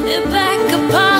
back apart.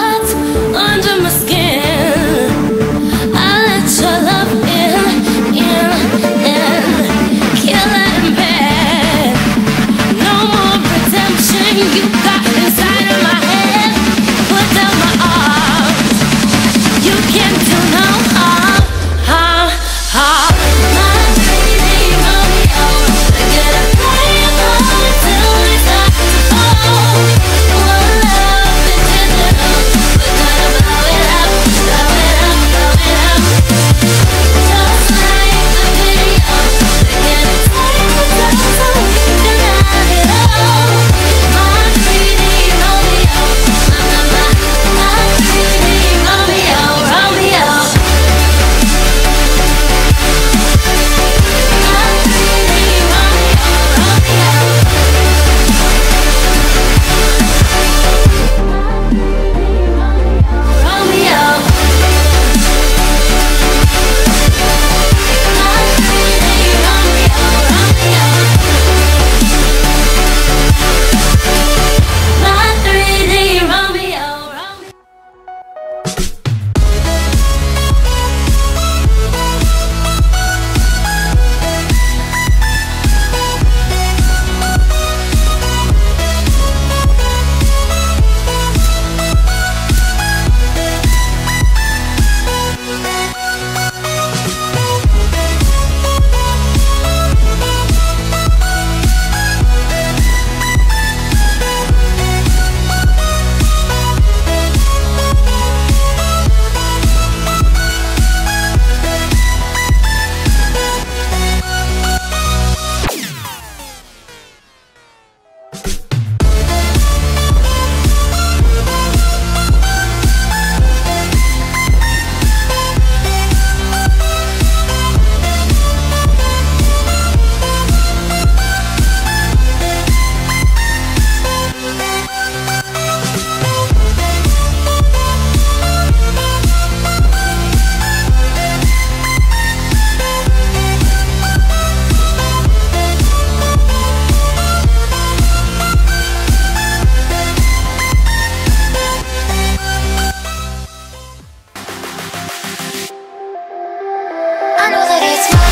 it's my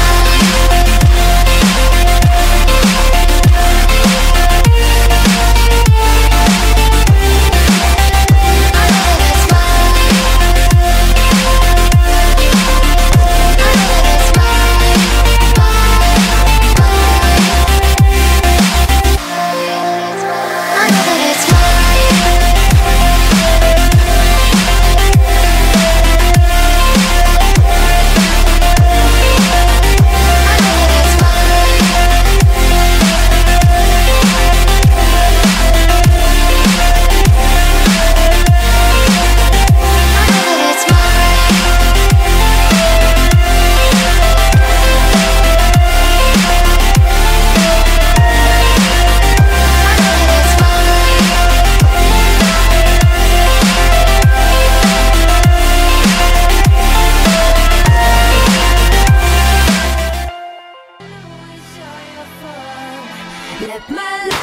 Let my life